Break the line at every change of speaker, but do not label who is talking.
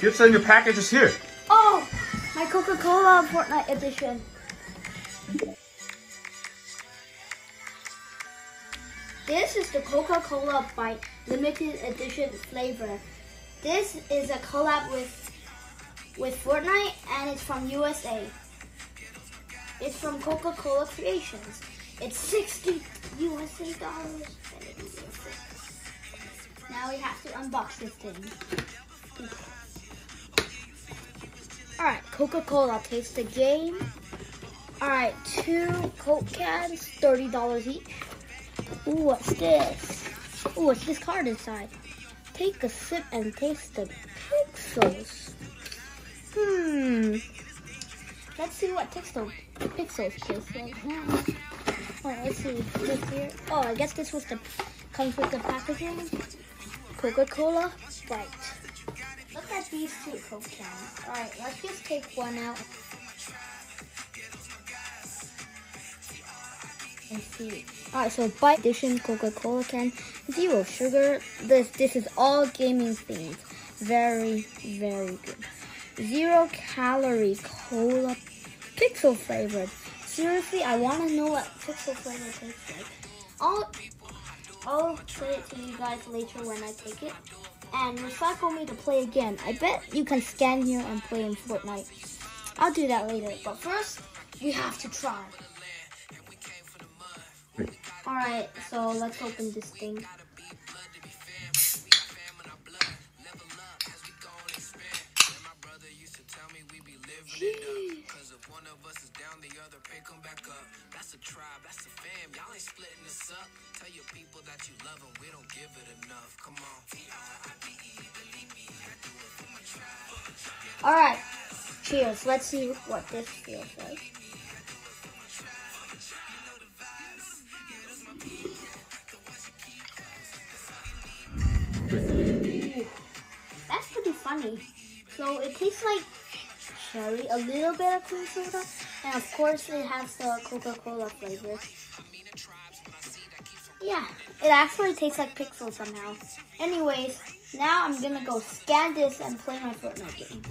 Gifts and your package is here.
Oh, my Coca-Cola Fortnite edition. This is the Coca-Cola Byte limited edition flavor. This is a collab with with Fortnite and it's from USA. It's from Coca-Cola Creations. It's 60 USA dollars. Now we have to unbox this thing. Alright, Coca-Cola taste the game. Alright, two Coke cans, $30 each. Ooh, what's this? Ooh, what's this card inside? Take a sip and taste the pixels. Hmm. Let's see what pixel pixels taste like. Alright, let's see this here. Oh, I guess this was the comes with the packaging. Coca-Cola Sprite. These two Coke cans. Alright, let's just take one out. And see. Alright, so Byte Edition Coca-Cola can. Zero sugar. This this is all gaming themed. Very, very good. Zero calorie cola pixel flavored. Seriously, I want to know what pixel flavor tastes like. I'll, I'll say it to you guys later when I take it. And recycle me to play again. I bet you can scan here and play in Fortnite. I'll do that later. But first, we have to try. Alright, so let's open this thing. That's a tribe, that's a fam. Y'all ain't splitting this up. Tell your people that you love them. We don't give it enough. Come on. All right. Cheers. Let's see what this feels like. That's pretty funny. So it tastes like cherry, a little bit of cream soda, and of course it has the Coca-Cola flavor. Yeah, it actually tastes like Pixel somehow. Anyways, now I'm gonna go scan this and play my Fortnite game.